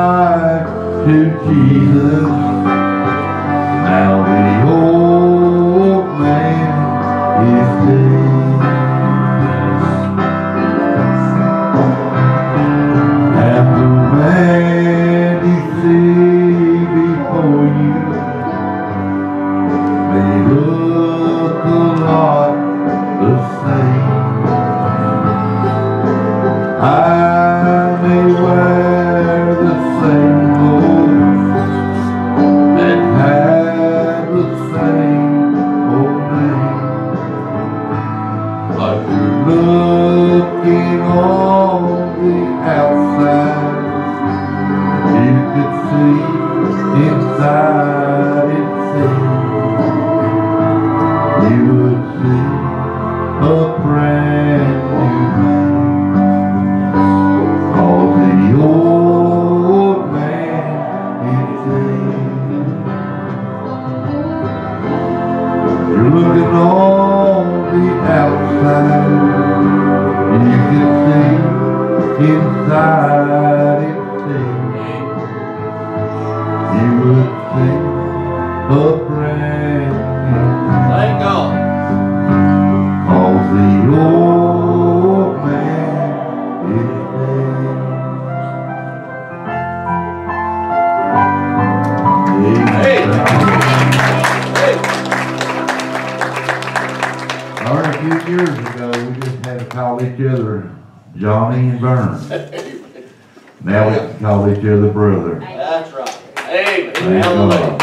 life to Jesus. years ago, we just had to call each other Johnny and Vern. now we call each other brother. That's right. Amen. Hallelujah.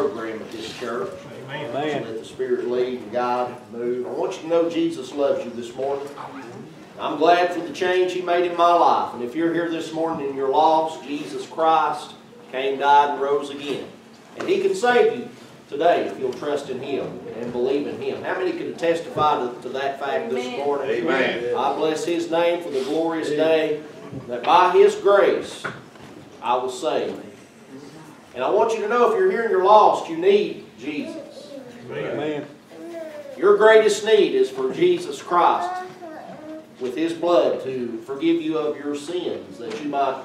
Program at this church. Amen. Let the Spirit lead and guide and move. I want you to know Jesus loves you this morning. I'm glad for the change He made in my life. And if you're here this morning and you're lost, Jesus Christ came, died, and rose again. And He can save you today if you'll trust in Him and believe in Him. How many can testify to, to that fact this morning? Amen. I bless His name for the glorious day that by His grace I was saved. And I want you to know if you're here and you're lost, you need Jesus. Amen. Your greatest need is for Jesus Christ with His blood to forgive you of your sins that you might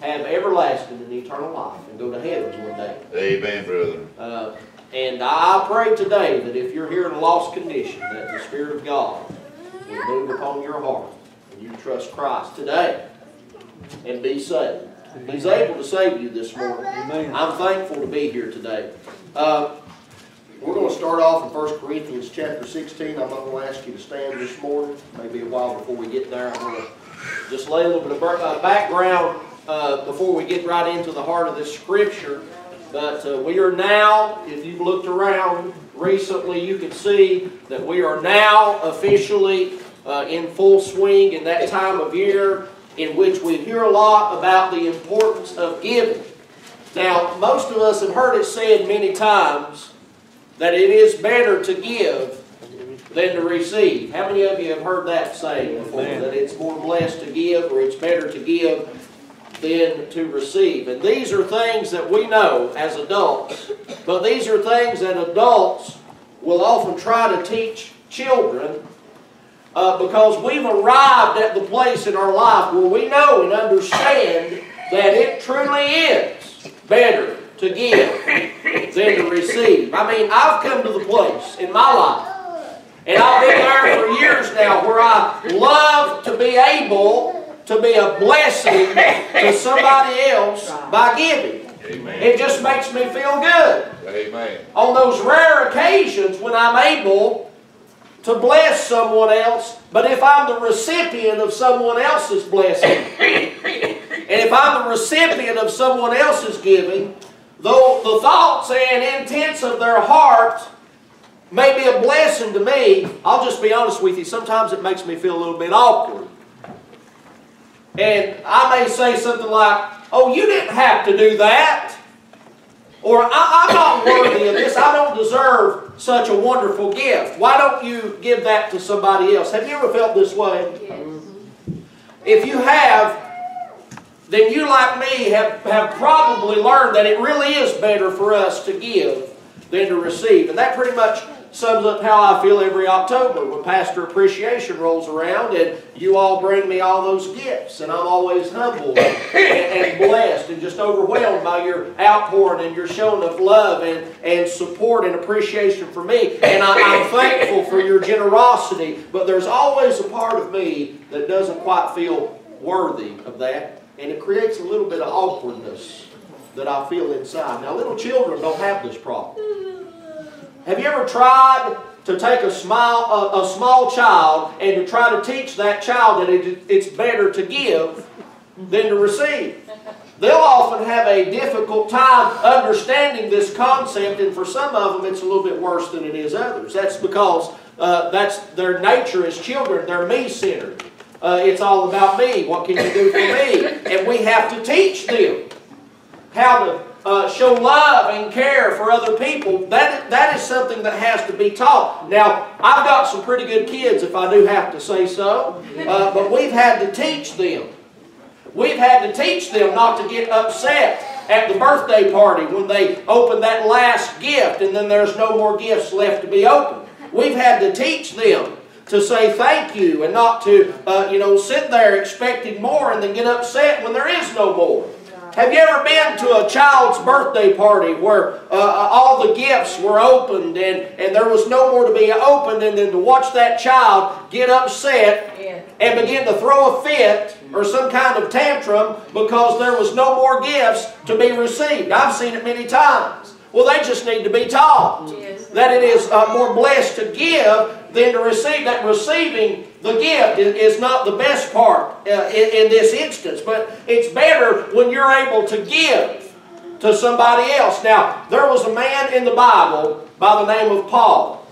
have everlasting and eternal life and go to heaven one day. Amen, brother. Uh, and I pray today that if you're here in a lost condition, that the Spirit of God will move upon your heart and you trust Christ today and be saved. He's able to save you this morning. Amen. I'm thankful to be here today. Uh, we're going to start off in 1 Corinthians chapter 16. I'm not going to ask you to stand this morning. Maybe a while before we get there. I'm going to just lay a little bit of uh, background uh, before we get right into the heart of this scripture. But uh, we are now, if you've looked around recently, you can see that we are now officially uh, in full swing in that time of year in which we hear a lot about the importance of giving. Now, most of us have heard it said many times that it is better to give than to receive. How many of you have heard that saying before? Amen. That it's more blessed to give or it's better to give than to receive. And these are things that we know as adults, but these are things that adults will often try to teach children uh, because we've arrived at the place in our life where we know and understand that it truly is better to give than to receive. I mean, I've come to the place in my life, and I've been there for years now, where I love to be able to be a blessing to somebody else by giving. Amen. It just makes me feel good Amen. on those rare occasions when I'm able to bless someone else, but if I'm the recipient of someone else's blessing, and if I'm the recipient of someone else's giving, though the thoughts and intents of their heart may be a blessing to me, I'll just be honest with you, sometimes it makes me feel a little bit awkward. And I may say something like, oh, you didn't have to do that. Or I'm not worthy of this. I don't deserve such a wonderful gift. Why don't you give that to somebody else? Have you ever felt this way? Yes. If you have, then you, like me, have, have probably learned that it really is better for us to give than to receive. And that pretty much sums up how I feel every October when Pastor Appreciation rolls around and you all bring me all those gifts. And I'm always humbled and, and blessed and just overwhelmed by your outpouring and your showing of love and, and support and appreciation for me. And I, I'm thankful for your generosity. But there's always a part of me that doesn't quite feel worthy of that. And it creates a little bit of awkwardness that I feel inside. Now, little children don't have this problem. Have you ever tried to take a, small, a, a small child and to try to teach that child that it, it's better to give than to receive? They'll often have a difficult time understanding this concept, and for some of them, it's a little bit worse than it is others. That's because uh, that's their nature as children. They're me-centered. Uh, it's all about me. What can you do for me? And we have to teach them how to uh, show love and care for other people, that, that is something that has to be taught. Now, I've got some pretty good kids, if I do have to say so, uh, but we've had to teach them. We've had to teach them not to get upset at the birthday party when they open that last gift and then there's no more gifts left to be opened. We've had to teach them to say thank you and not to, uh, you know, sit there expecting more and then get upset when there is no more. Have you ever been to a child's birthday party where uh, all the gifts were opened and, and there was no more to be opened and then to watch that child get upset Yeah. and begin to throw a fit or some kind of tantrum because there was no more gifts to be received? I've seen it many times. Well, they just need to be taught Yes. that it is uh, more blessed to give than to receive. That receiving the gift is, not the best part uh, in, in this instance, but it's better when you're able to give to somebody else. Now, there was a man in the Bible by the name of Paul.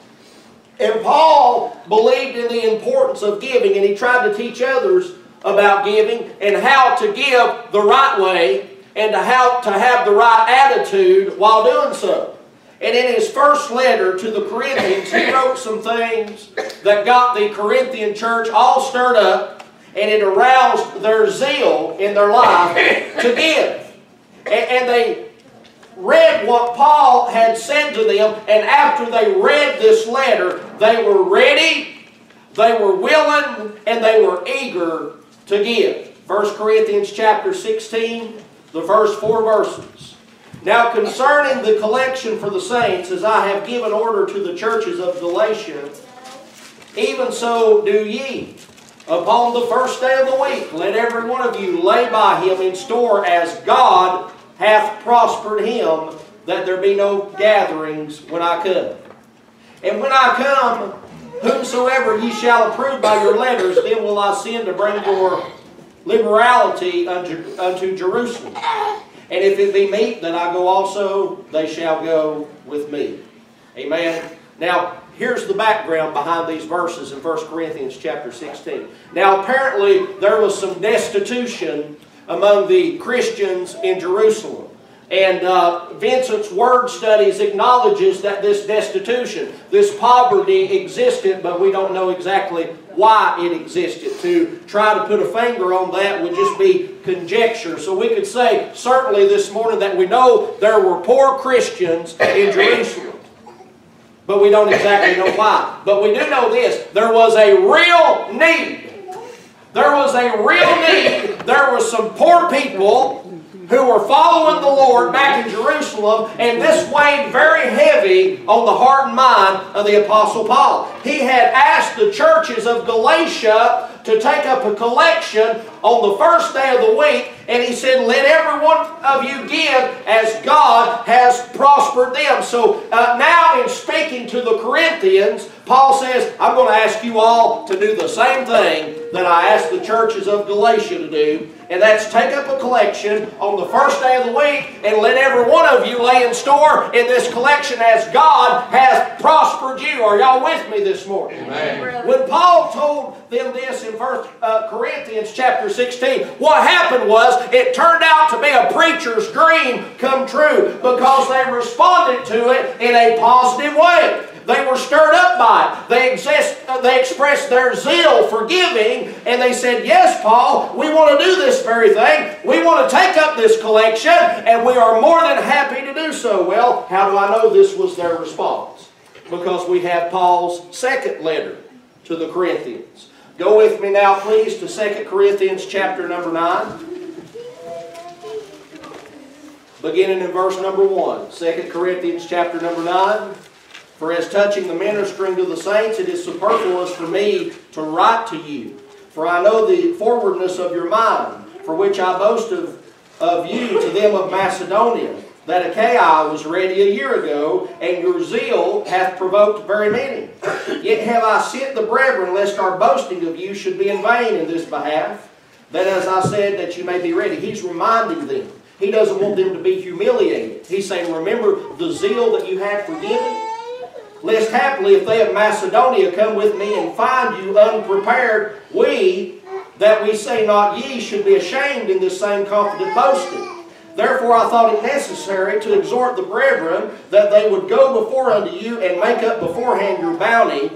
And Paul believed in the importance of giving, and he tried to teach others about giving and how to give the right way and to how to have the right attitude while doing so. And in his first letter to the Corinthians, he wrote some things that got the Corinthian church all stirred up, and it aroused their zeal in their life to give. And, and they read what Paul had said to them, and after they read this letter, they were ready, they were willing, and they were eager to give. 1 Corinthians chapter 16, the first four verses. Now concerning the collection for the saints, as I have given order to the churches of Galatia, even so do ye. Upon the first day of the week, let every one of you lay by him in store as God hath prospered him, that there be no gatherings when I come. And when I come, whomsoever ye shall approve by your letters, then will I send to bring your liberality unto, unto Jerusalem. And if it be meet that I go also, they shall go with me. Amen. Now, here's the background behind these verses in 1 Corinthians chapter 16. Now, apparently, there was some destitution among the Christians in Jerusalem. And uh, Vincent's word studies acknowledges that this destitution, this poverty existed, but we don't know exactly why it existed. To try to put a finger on that would just be conjecture. So we could say certainly this morning that we know there were poor Christians in Jerusalem. But we don't exactly know why. But we do know this. There was a real need. There was a real need. There were some poor people who were following the Lord back in Jerusalem, and this weighed very heavy on the heart and mind of the Apostle Paul. He had asked the churches of Galatia to take up a collection on the first day of the week, and he said, Let every one of you give as God has prospered them. So uh, now, in speaking to the Corinthians, Paul says, I'm going to ask you all to do the same thing that I asked the churches of Galatia to do, and that's take up a collection on the first day of the week and let every one of you lay in store in this collection as God has prospered you. Are y'all with me this morning? Amen. When Paul told them this in First uh, Corinthians chapter 16, what happened was it turned out to be a preacher's dream come true because they responded to it in a positive way. They were stirred up by it. They, exist, uh, they expressed their zeal for giving, and they said, Yes, Paul, we want to do this very thing. We want to take up this collection, and we are more than happy to do so. Well, how do I know this was their response? because we have Paul's second letter to the Corinthians. Go with me now, please, to 2 Corinthians chapter number 9. Beginning in verse number 1. 2 Corinthians chapter number 9. For as touching the ministering to the saints, it is superfluous for me to write to you. For I know the forwardness of your mind, for which I boast of, of you to them of Macedonia, that Achaia was ready a year ago, and your zeal hath provoked very many. Yet have I sent the brethren, lest our boasting of you should be in vain in this behalf, that as I said, that you may be ready. He's reminding them. He doesn't want them to be humiliated. He's saying, remember the zeal that you had for giving? Lest happily, if they of Macedonia come with me and find you unprepared, we, that we say not ye, should be ashamed in this same confident boasting. Therefore I thought it necessary to exhort the brethren that they would go before unto you and make up beforehand your bounty,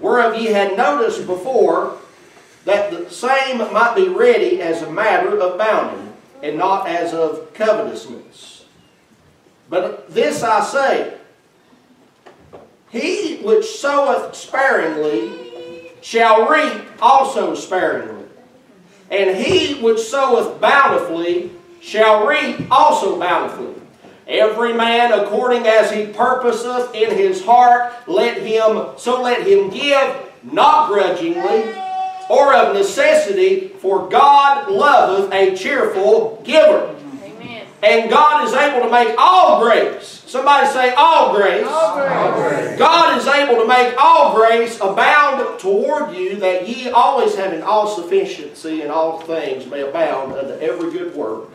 whereof ye had noticed before, that the same might be ready as a matter of bounty, and not as of covetousness. But this I say, he which soweth sparingly shall reap also sparingly. And he which soweth bountifully shall reap also bountifully. Every man according as he purposeth in his heart, let him so let him give, not grudgingly, or of necessity, for God loveth a cheerful giver. Amen. And God is able to make all grace. Somebody say all grace. All grace. God is able to make all grace abound toward you, that ye always having all sufficiency in all things may abound unto every good work.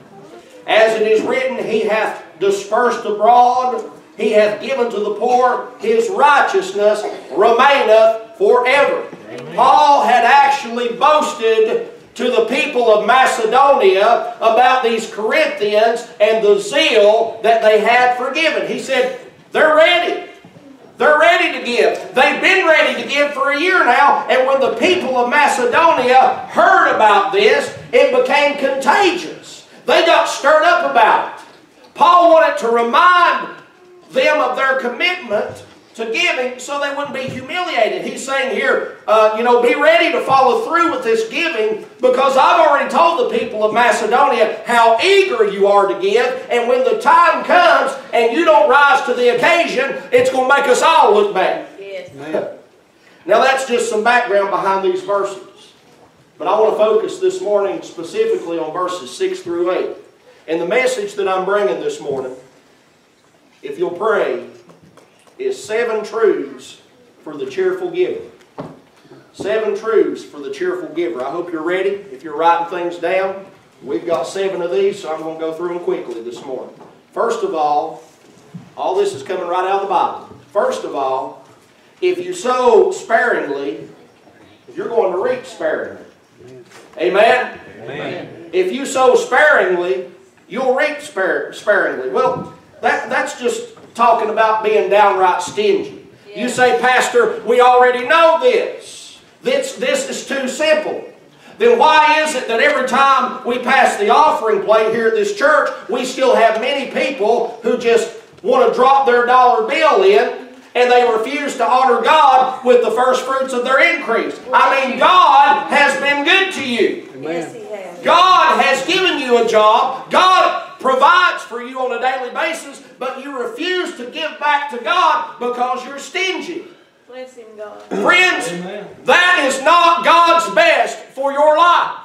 As it is written, He hath dispersed abroad, He hath given to the poor, His righteousness remaineth forever. Paul had actually boasted to the people of Macedonia about these Corinthians and the zeal that they had for giving. He said, They're ready. They're ready to give. They've been ready to give for a year now, and when the people of Macedonia heard about this, it became contagious. They got stirred up about it. Paul wanted to remind them of their commitment to giving so they wouldn't be humiliated. He's saying here, uh, you know, be ready to follow through with this giving because I've already told the people of Macedonia how eager you are to give, and when the time comes and you don't rise to the occasion, it's going to make us all look bad. Yes. Now that's just some background behind these verses. But I want to focus this morning specifically on verses 6 through 8. And the message that I'm bringing this morning, if you'll pray, is seven truths for the cheerful giver. Seven truths for the cheerful giver. I hope you're ready. If you're writing things down, we've got seven of these, so I'm going to go through them quickly this morning. First of all, all this is coming right out of the Bible. First of all, if you sow sparingly, you're going to reap sparingly. Amen? Amen. If you sow sparingly, you'll reap spar- sparingly. Well, that, that's just talking about being downright stingy. You say, Pastor, we already know this. This, this is too simple. Then why is it that every time we pass the offering plate here at this church, we still have many people who just want to drop their dollar bill in and they refuse to honor God with the first fruits of their increase? I mean, God has been good to you. Yes, he has. God has given you a job. God provides for you on a daily basis, but you refuse to give back to God because you're stingy. Bless him, God. Friends, that is not God's best for your life.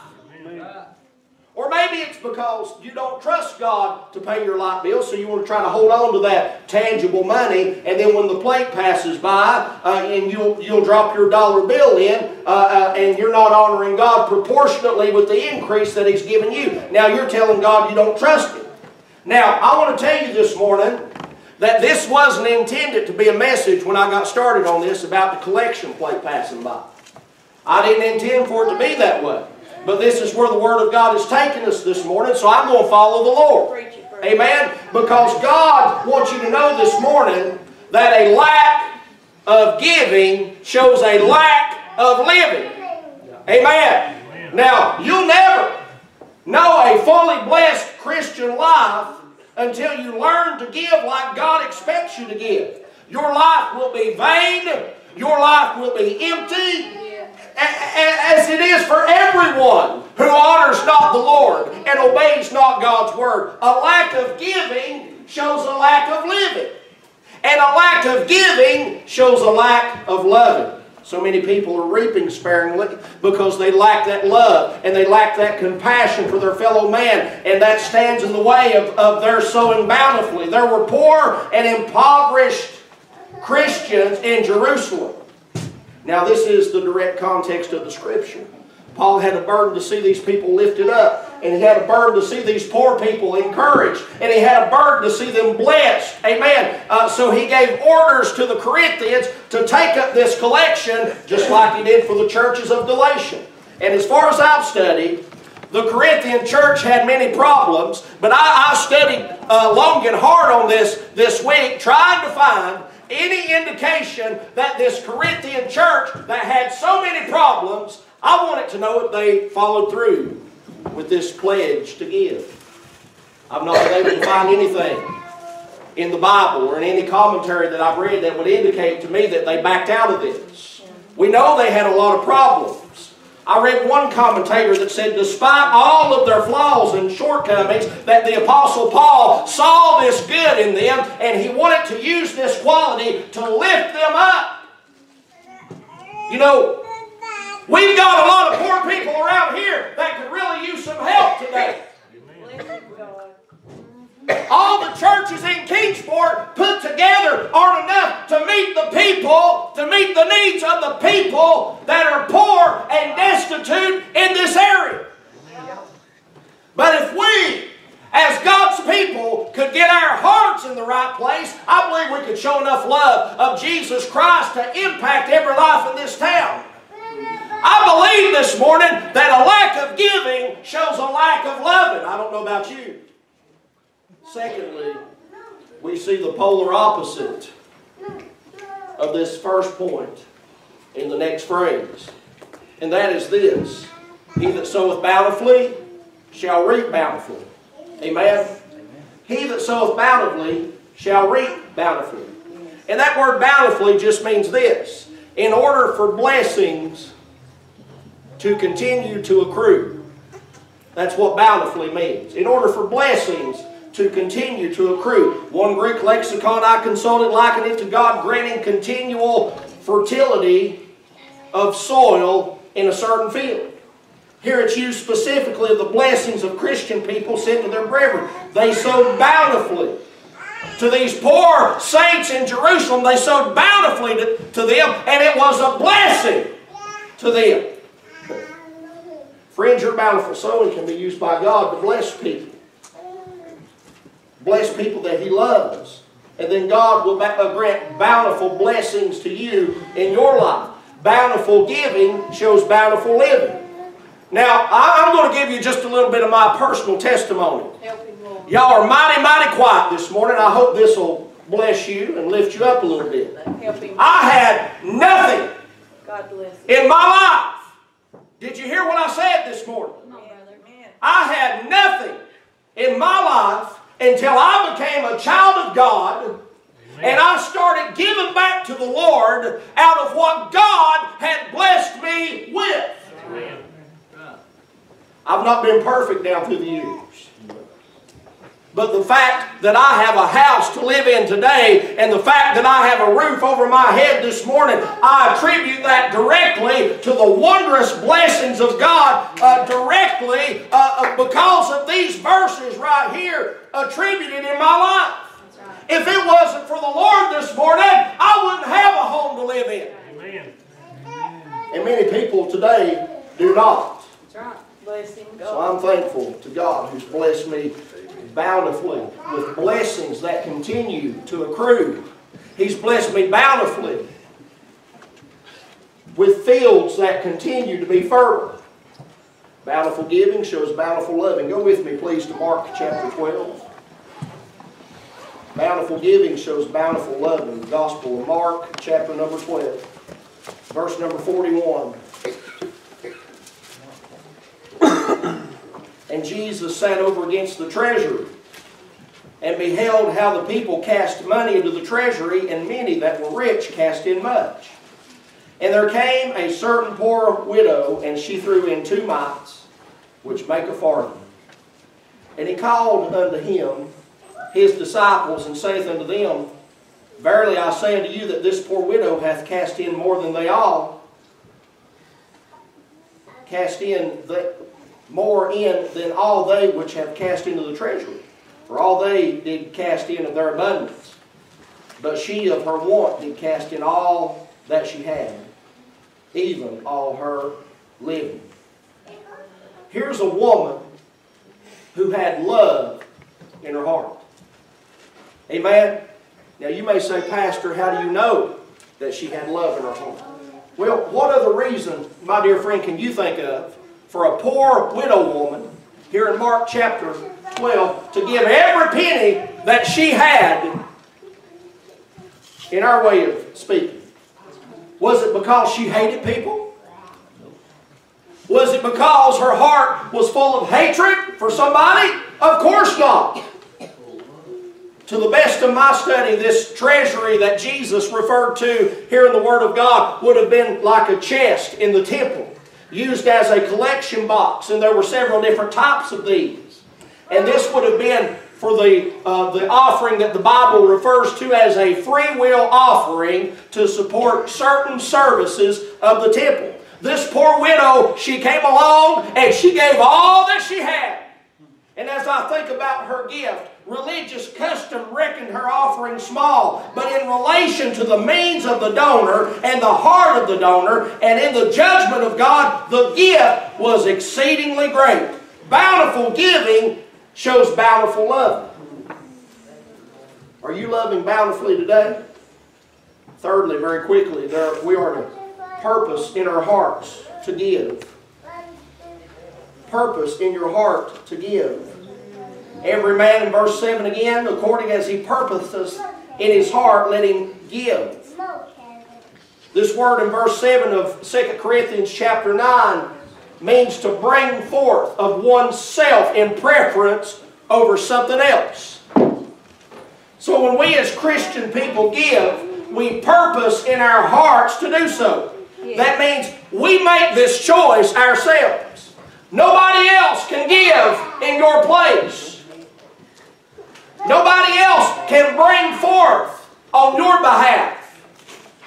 Or maybe it's because you don't trust God to pay your light bill, so you want to try to hold on to that tangible money, and then when the plate passes by, uh, and you'll you'll drop your dollar bill in, uh, uh, and you're not honoring God proportionately with the increase that He's given you. Now you're telling God you don't trust Him. Now I want to tell you this morning that this wasn't intended to be a message when I got started on this about the collection plate passing by. I didn't intend for it to be that way. But this is where the Word of God is taking us this morning, so I'm going to follow the Lord. Preach it, brother. Amen? Because God wants you to know this morning that a lack of giving shows a lack of living. Amen. Now, you'll never know a fully blessed Christian life until you learn to give like God expects you to give. your life will be vain, your life will be empty, as it is for everyone who honors not the Lord and obeys not God's word. A lack of giving shows a lack of living. And a lack of giving shows a lack of loving. So many people are reaping sparingly because they lack that love and they lack that compassion for their fellow man. And that stands in the way of, of their sowing bountifully. There were poor and impoverished Christians in Jerusalem. Now, this is the direct context of the scripture. Paul had a burden to see these people lifted up, and he had a burden to see these poor people encouraged, and he had a burden to see them blessed. Amen. Uh, so he gave orders to the Corinthians to take up this collection, just like he did for the churches of Galatia. And as far as I've studied, the Corinthian church had many problems, but I, I studied uh, long and hard on this this week, trying to find any indication that this Corinthian church that had so many problems, I wanted to know if they followed through with this pledge to give. I've not been able to find anything in the Bible or in any commentary that I've read that would indicate to me that they backed out of this. We know they had a lot of problems. I read one commentator that said, despite all of their flaws and shortcomings, that the Apostle Paul saw this good in them and he wanted to use this quality to lift them up. You know, we've got a lot of poor people around here that could really use some help today. All the churches in Kingsport put together aren't enough to meet the people, to meet the needs of the people that are poor and destitute in this area. But if we, as God's people, could get our hearts in the right place, I believe we could show enough love of Jesus Christ to impact every life in this town. I believe this morning that a lack of giving shows a lack of loving. I don't know about you. Secondly, we see the polar opposite of this first point in the next phrase. And that is this He that soweth bountifully shall reap bountifully. Amen. He that soweth bountifully shall reap bountifully. And that word bountifully just means this in order for blessings to continue to accrue. That's what bountifully means. In order for blessings to continue to accrue. One Greek lexicon I consulted likened it to God granting continual fertility of soil in a certain field. Here it's used specifically of the blessings of Christian people sent to their brethren. They sowed bountifully. To these poor saints in Jerusalem, they sowed bountifully to, to them, and it was a blessing to them. Friends, your bountiful sowing can be used by God to bless people. Bless people that He loves. And then God will uh, grant bountiful blessings to you in your life. Bountiful giving shows bountiful living. Now, I- I'm going to give you just a little bit of my personal testimony. Help him, Lord. Y'all are mighty, mighty quiet this morning. I hope this will bless you and lift you up a little bit. I had nothing God bless him. in my life. Did you hear what I said this morning? I had nothing in my life until I became a child of God and I started giving back to the Lord out of what God had blessed me with. I've not been perfect down through the years. But the fact that I have a house to live in today and the fact that I have a roof over my head this morning, I attribute that directly to the wondrous blessings of God, uh, directly uh, uh, because of these verses right here attributed in my life. If it wasn't for the Lord this morning, I wouldn't have a home to live in. Amen. And many people today do not. That's right. Bless him, So I'm thankful to God who's blessed me bountifully with blessings that continue to accrue. He's blessed me bountifully with fields that continue to be fertile. Bountiful giving shows bountiful loving. Go with me, please, to Mark chapter 12. Bountiful giving shows bountiful loving. The Gospel of Mark, chapter number 12, verse number 41. And Jesus sat over against the treasury and beheld how the people cast money into the treasury, and many that were rich cast in much. And there came a certain poor widow, and she threw in two mites, which make a farthing. And he called unto him his disciples, and saith unto them, Verily I say unto you that this poor widow hath cast in more than they all, cast in the, more in than all they which have cast into the treasury. For all they did cast in of their abundance. But she of her want did cast in all that she had, even all her living. Here's a woman who had love in her heart. Amen? Now you may say, Pastor, how do you know that she had love in her heart? Well, what other reason, my dear friend, can you think of for a poor widow woman here in Mark chapter 12 to give every penny that she had in our way of speaking? Was it because she hated people? Was it because her heart was full of hatred for somebody? Of course not. To the best of my study, this treasury that Jesus referred to here in the Word of God would have been like a chest in the temple, used as a collection box, and there were several different types of these. And this would have been for the, uh, the offering that the Bible refers to as a free will offering to support certain services of the temple. This poor widow, she came along and she gave all that she had. And as I think about her gift, religious custom reckoned her offering small, but in relation to the means of the donor and the heart of the donor, and in the judgment of God, the gift was exceedingly great. Bountiful giving shows bountiful love. Are you loving bountifully today? Thirdly, very quickly, there, we are to purpose in our hearts to give. Purpose in your heart to give. Every man in verse 7 again, according as he purposes in his heart, let him give. This word in verse 7 of 2 Corinthians chapter 9 means to bring forth of oneself in preference over something else. So when we as Christian people give, we purpose in our hearts to do so. That means we make this choice ourselves. Nobody else can give in your place. Nobody else can bring forth on your behalf.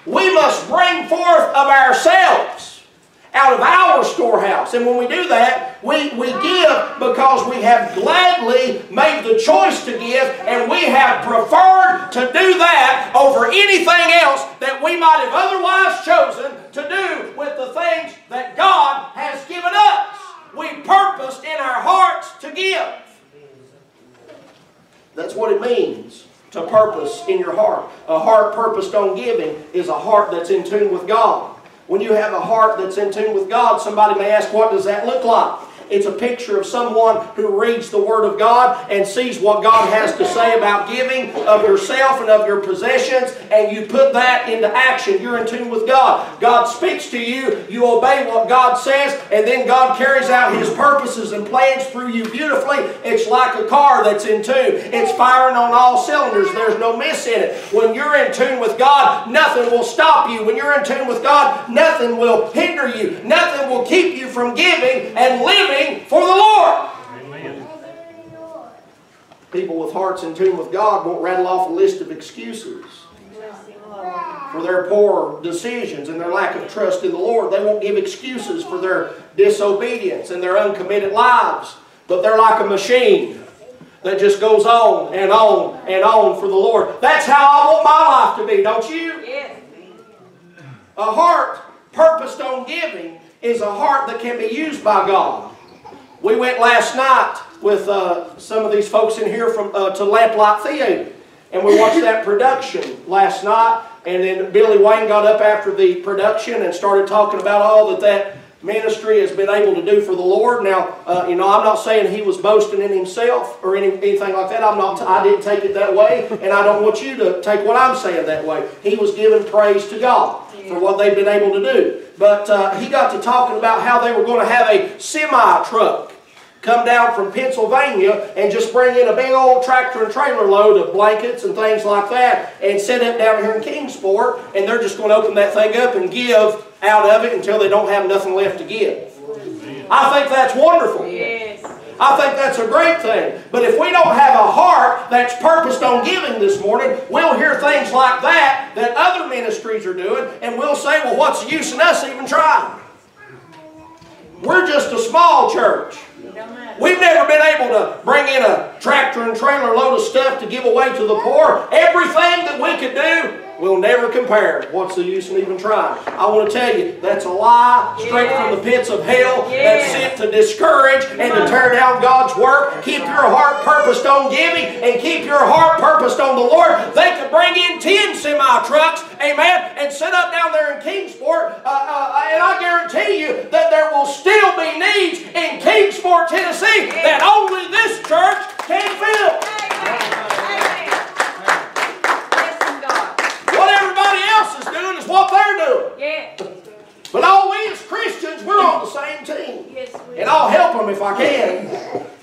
We must bring forth of ourselves out of our storehouse. And when we do that, we, we give because we have gladly made the choice to give and we have preferred to do that over anything else that we might have otherwise chosen to do with the things that God has given us. We purposed in our hearts to give. That's what it means to purpose in your heart. A heart purposed on giving is a heart that's in tune with God. When you have a heart that's in tune with God, somebody may ask, what does that look like? It's a picture of someone who reads the Word of God and sees what God has to say about giving of yourself and of your possessions, and you put that into action. You're in tune with God. God speaks to you, you obey what God says, and then God carries out His purposes and plans through you beautifully. It's like a car that's in tune. It's firing on all cylinders. There's no miss in it. When you're in tune with God, nothing will stop you. When you're in tune with God, nothing will hinder you. Nothing will keep you from giving and living for the Lord. Amen. People with hearts in tune with God won't rattle off a list of excuses Bless him, Lord. for their poor decisions and their lack of trust in the Lord. They won't give excuses for their disobedience and their uncommitted lives. But they're like a machine that just goes on and on and on for the Lord. That's how I want my life to be, don't you? Yes. A heart purposed on giving is a heart that can be used by God. We went last night with uh, some of these folks in here from uh, to Lamplight Theater, and we watched that production last night. And then Billy Wayne got up after the production and started talking about all that that ministry has been able to do for the Lord. Now, uh, you know, I'm not saying he was boasting in himself or any, anything like that. I'm not. I didn't take it that way, and I don't want you to take what I'm saying that way. He was giving praise to God for what they've been able to do. But uh, he got to talking about how they were going to have a semi truck come down from Pennsylvania and just bring in a big old tractor and trailer load of blankets and things like that and set it down here in Kingsport and they're just going to open that thing up and give out of it until they don't have nothing left to give. I think that's wonderful. Yes. I think that's a great thing. But if we don't have a heart that's purposed on giving this morning, we'll hear things like that that other ministries are doing, and we'll say, well, what's the use in us even trying? We're just a small church. We've never been able to bring in a tractor and trailer load of stuff to give away to the poor. Everything that we could do will never compare. What's the use in even trying? I want to tell you, that's a lie straight from the pits of hell that's sent to discourage and to tear down God's work. Keep your heart purposed on giving and keep your heart purposed on the Lord. They could bring in 10 semi trucks, amen, and set up down there in Kingsport, uh, uh, and I guarantee you that there will still be needs in Kingsport, Tennessee that only this church can fill. Amen. Blessing God. What everybody else is doing is what they're But all we as Christians, we're on the same team. Yes, And I'll help them if I can.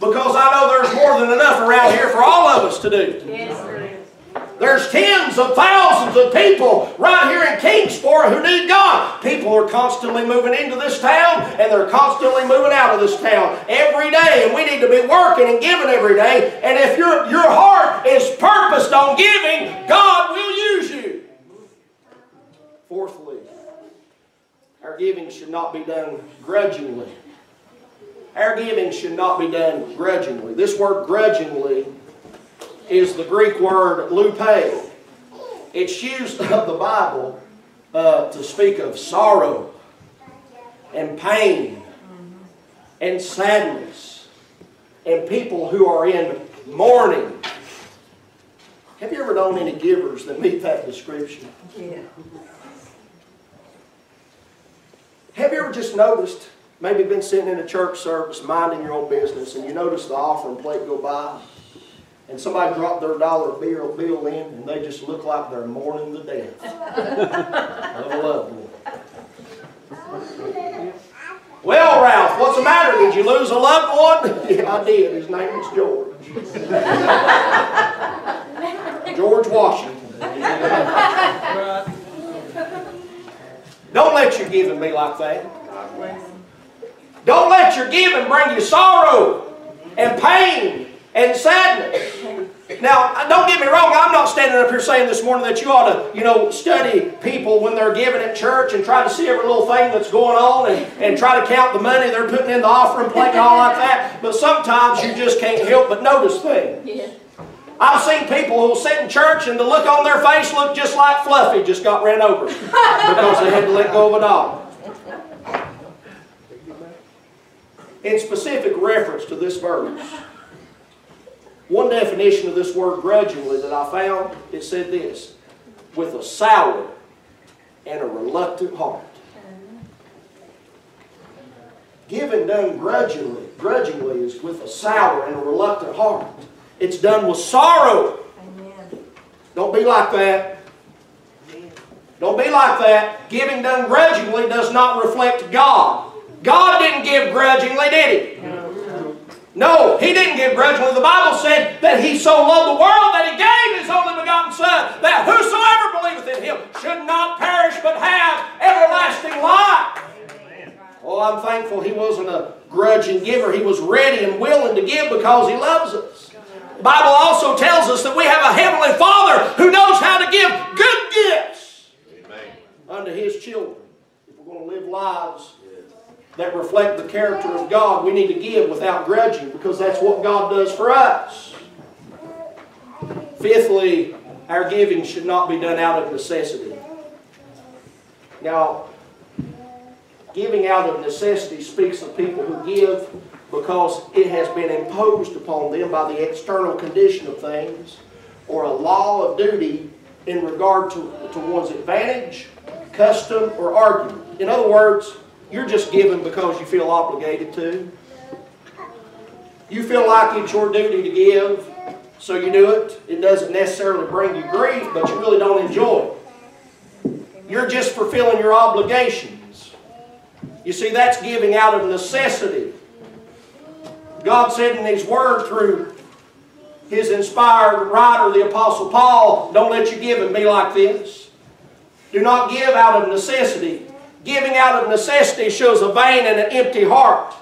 Because I know there's more than enough around here for all of us to do. Yes, there is. There's tens of thousands of people right here in Kingsport who need God. People are constantly moving into this town and they're constantly moving out of this town every day. And we need to be working and giving every day. And if your, your heart is purposed on giving, God will use you. Fourthly, our giving should not be done grudgingly. Our giving should not be done grudgingly. This word grudgingly is the Greek word lupe. It's used of the Bible uh, to speak of sorrow and pain and sadness and people who are in mourning. Have you ever known any givers that meet that description? Yeah. Have you ever just noticed, maybe been sitting in a church service minding your own business and you notice the offering plate go by and somebody dropped their dollar bill, bill in and they just look like they're mourning the death of a loved one. Well, Ralph, what's the matter? Did you lose a loved one? yeah, I did. His name was George. George Washington. Don't let your giving be like that. Don't let your giving bring you sorrow and pain and sadness. Now, don't get me wrong, I'm not standing up here saying this morning that you ought to, you know, study people when they're giving at church and try to see every little thing that's going on and, and try to count the money they're putting in the offering plate and all like that. But sometimes you just can't help but notice things. Yeah. I've seen people who'll sit in church and the look on their face look just like Fluffy just got ran over because they had to let go of a dog. In specific reference to this verse, one definition of this word grudgingly that I found, it said this, with a sour and a reluctant heart. Giving done grudgingly, grudgingly is with a sour and a reluctant heart. It's done with sorrow. Amen. Don't be like that. Don't be like that. Giving done grudgingly does not reflect God. God didn't give grudgingly, did He? No, He didn't give grudgingly. The Bible said that He so loved the world that He gave His only begotten Son, that whosoever believeth in Him should not perish but have everlasting life. Oh, I'm thankful He wasn't a grudging giver. He was ready and willing to give because He loves us. The Bible also tells us that we have a Heavenly Father who knows how to give good gifts Amen. unto His children. If we're going to live lives that reflect the character of God, we need to give without grudging because that's what God does for us. Fifthly, our giving should not be done out of necessity. Now, giving out of necessity speaks of people who give because it has been imposed upon them by the external condition of things or a law of duty in regard to, to one's advantage, custom, or argument. In other words, you're just giving because you feel obligated to. You feel like it's your duty to give, so you do it. It doesn't necessarily bring you grief, but you really don't enjoy it. You're just fulfilling your obligations. You see, that's giving out of necessity. God said in His Word through His inspired writer, the Apostle Paul, don't let your giving be like this. Do not give out of necessity. Giving out of necessity shows a vain and an empty heart.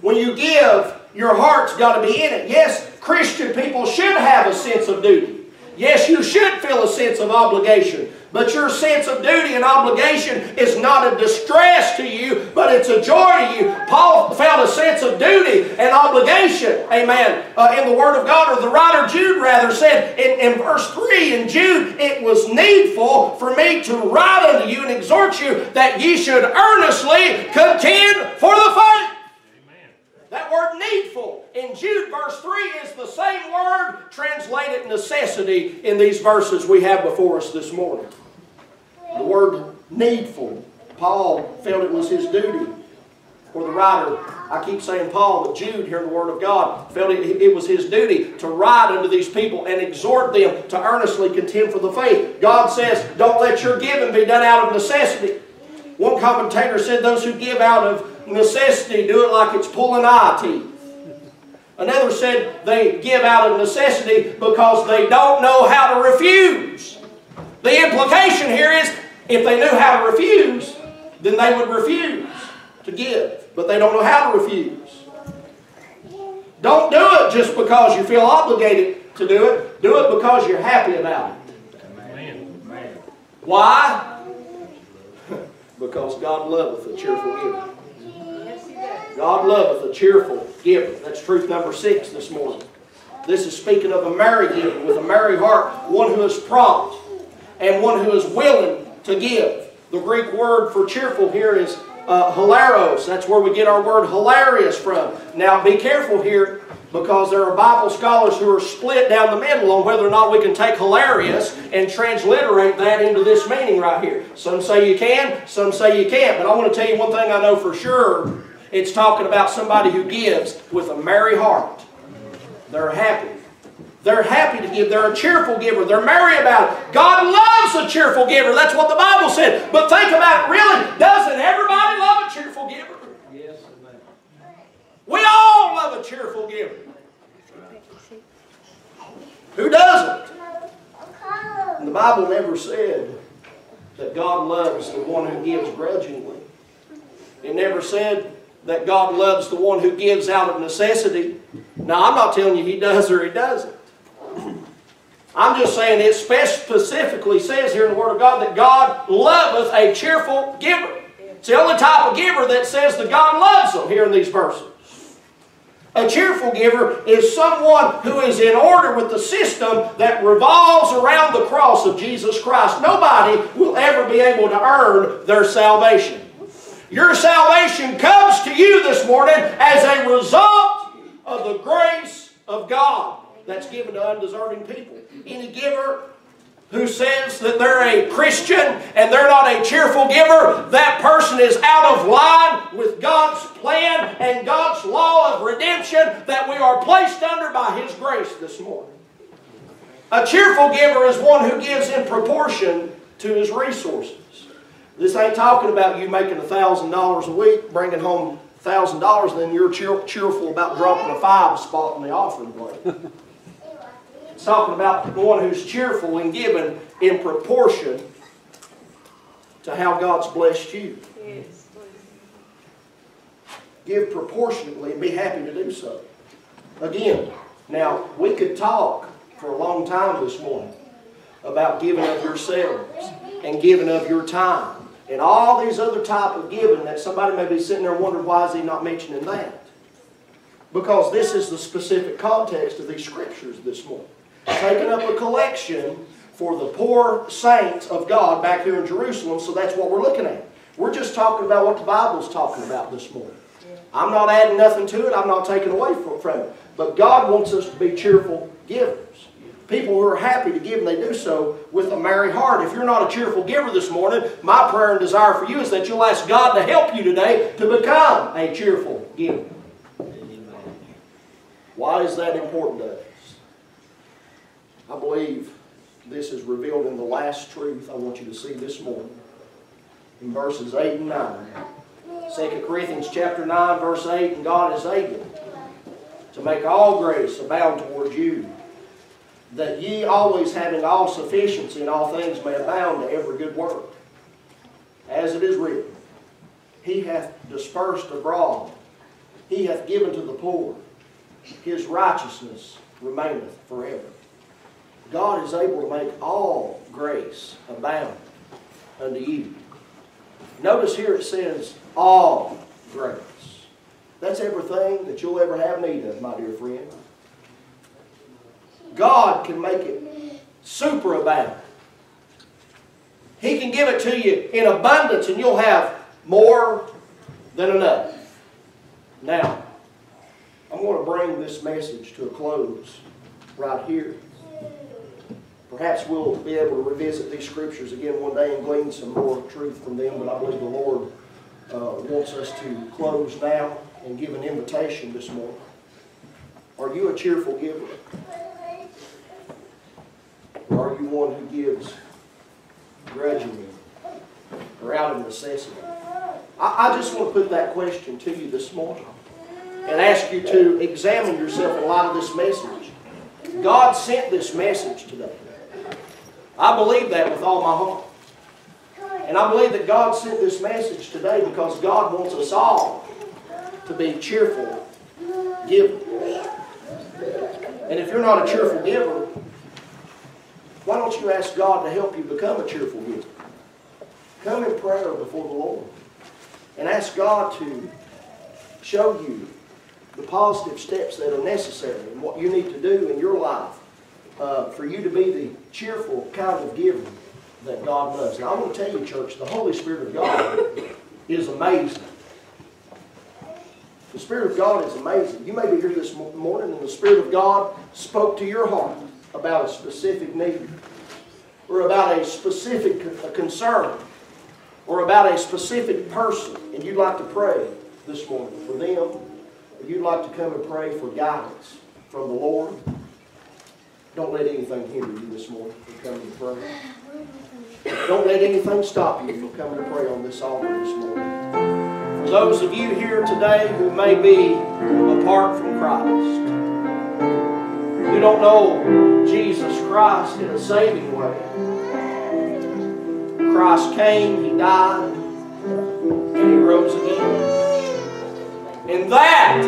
When you give, your heart's got to be in it. Yes, Christian people should have a sense of duty. Yes, you should feel a sense of obligation. But your sense of duty and obligation is not a distress to you, but it's a joy to you. Paul felt a sense of duty and obligation, amen, uh, in the Word of God. Or the writer Jude, rather, said in, in verse 3 in Jude, It was needful for me to write unto you and exhort you that ye should earnestly contend for the faith. That word needful in Jude verse 3 is the same word translated necessity in these verses we have before us this morning. The word needful, Paul felt it was his duty. Or the writer, I keep saying Paul, but Jude here in the Word of God felt it, it was his duty to write unto these people and exhort them to earnestly contend for the faith. God says, don't let your giving be done out of necessity. One commentator said those who give out of necessity do it like it's pulling eye teeth. Another said they give out of necessity because they don't know how to refuse. The implication here is if they knew how to refuse, then they would refuse to give. But they don't know how to refuse. Don't do it just because you feel obligated to do it. Do it because you're happy about it. Amen. Why? because God loveth a cheerful giver. God loveth a cheerful giver. That's truth number six this morning. This is speaking of a merry giver with a merry heart, one who is prompt and one who is willing to give. The Greek word for cheerful here is uh, hilaros. That's where we get our word hilarious from. Now be careful here because there are Bible scholars who are split down the middle on whether or not we can take hilarious and transliterate that into this meaning right here. Some say you can, some say you can't. But I want to tell you one thing I know for sure. It's talking about somebody who gives with a merry heart. They're happy. They're happy to give. They're a cheerful giver. They're merry about it. God loves a cheerful giver. That's what the Bible said. But think about it. Really, doesn't everybody love a cheerful giver? Yes, amen. We all love a cheerful giver. Who doesn't? And the Bible never said that God loves the one who gives grudgingly. It never said that God loves the one who gives out of necessity. Now, I'm not telling you he does or he doesn't. I'm just saying it specifically says here in the Word of God that God loveth a cheerful giver. It's the only type of giver that says that God loves them here in these verses. A cheerful giver is someone who is in order with the system that revolves around the cross of Jesus Christ. Nobody will ever be able to earn their salvation. Your salvation comes to you this morning as a result of the grace of God that's given to undeserving people. Any giver who says that they're a Christian and they're not a cheerful giver, that person is out of line with God's plan and God's law of redemption that we are placed under by His grace this morning. A cheerful giver is one who gives in proportion to his resources. This ain't talking about you making $1,000 a week, bringing home $1,000, and then you're cheer- cheerful about dropping a five spot in the offering plate. It's talking about the one who's cheerful and giving in proportion to how God's blessed you. Yes. Give proportionately and be happy to do so. Again, now we could talk for a long time this morning about giving of yourselves and giving of your time and all these other type of giving that somebody may be sitting there wondering why is he not mentioning that? Because this is the specific context of these scriptures this morning. Taking up a collection for the poor saints of God back here in Jerusalem, so that's what we're looking at. We're just talking about what the Bible's talking about this morning. I'm not adding nothing to it, I'm not taking away from, from it. But God wants us to be cheerful givers. People who are happy to give, and they do so with a merry heart. If you're not a cheerful giver this morning, my prayer and desire for you is that you'll ask God to help you today to become a cheerful giver. Why is that important to us? I believe this is revealed in the last truth I want you to see this morning. In verses 8 and 9. 2 Corinthians chapter 9, verse 8, and God is able to make all grace abound toward you, that ye always having all sufficiency in all things may abound to every good work. As it is written, He hath dispersed abroad, He hath given to the poor, His righteousness remaineth forever. God is able to make all grace abound unto you. Notice here it says, all grace. That's everything that you'll ever have need of, my dear friend. God can make it superabound. He can give it to you in abundance and you'll have more than enough. Now, I'm going to bring this message to a close right here. Perhaps we'll be able to revisit these scriptures again one day and glean some more truth from them, but I believe the Lord uh, wants us to close now and give an invitation this morning. Are you a cheerful giver? Or are you one who gives grudgingly or out of necessity? I, I just want to put that question to you this morning and ask you to examine yourself in light of this message. God sent this message today. I believe that with all my heart. And I believe that God sent this message today because God wants us all to be cheerful givers. And if you're not a cheerful giver, why don't you ask God to help you become a cheerful giver? Come in prayer before the Lord and ask God to show you the positive steps that are necessary and what you need to do in your life uh, for you to be the cheerful kind of giver that God loves. Now, I want to tell you, church, the Holy Spirit of God is amazing. The Spirit of God is amazing. You may be here this morning and the Spirit of God spoke to your heart about a specific need or about a specific concern or about a specific person and you'd like to pray this morning for them or you'd like to come and pray for guidance from the Lord, don't let anything hinder you this morning from coming to pray. Don't let anything stop you from coming to pray on this altar this morning. For those of you here today who may be apart from Christ, who don't know Jesus Christ in a saving way, Christ came, He died, and He rose again. And that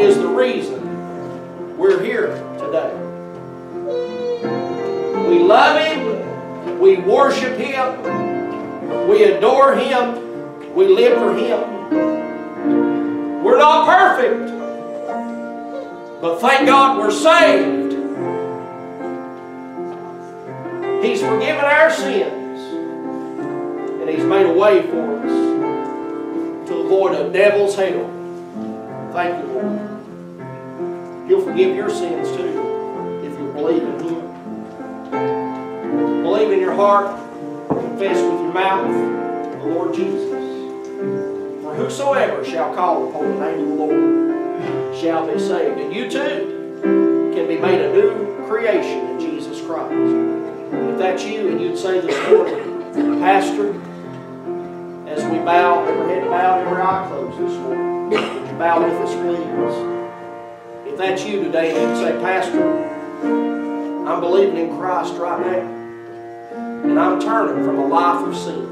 is the reason we're here today. We love Him. We worship Him. We adore Him. We live for Him. We're not perfect. But thank God we're saved. He's forgiven our sins. He's made a way for us to avoid a devil's hell. Thank you, Lord. He'll forgive your sins too if you believe in Him. Believe in your heart, confess with your mouth the Lord Jesus. For whosoever shall call upon the name of the Lord shall be saved. And you too can be made a new creation in Jesus Christ. If that's you and you'd say this morning, Pastor, as we bow, every head bowed, every eye closed this morning, would you bow with us, please? If that's you today and you'd say, Pastor, I'm believing in Christ right now. And I'm turning from a life of sin.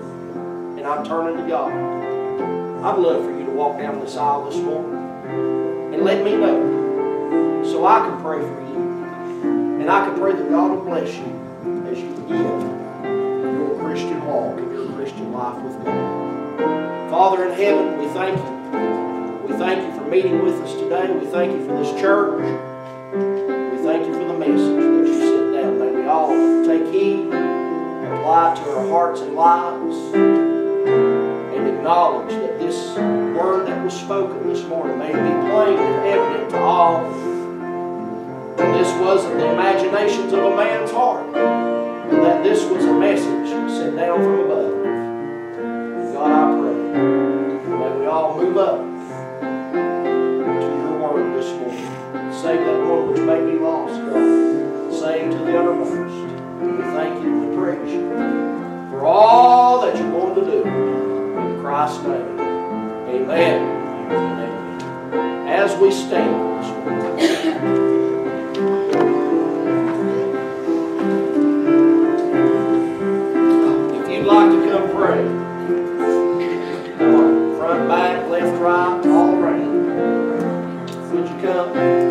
And I'm turning to God. I'd love for you to walk down this aisle this morning and let me know so I can pray for you. And I can pray that God will bless you as you begin your Christian walk and your Christian life with God. Father in heaven, we thank you. We thank you for meeting with us today. We thank you for this church. We thank you for the message that you sent down. May we all take heed, apply to our hearts and lives, and acknowledge that this word that was spoken this morning may be plain and evident to all. And this wasn't the imaginations of a man's heart, that this was a message sent down from above. All move up to your word this morning. Save that one which may be lost. Save to the uttermost. We thank you and praise you for all that you're going to do. In Christ's name. Amen. Amen. As we stand this morning. right, all right. Would you come?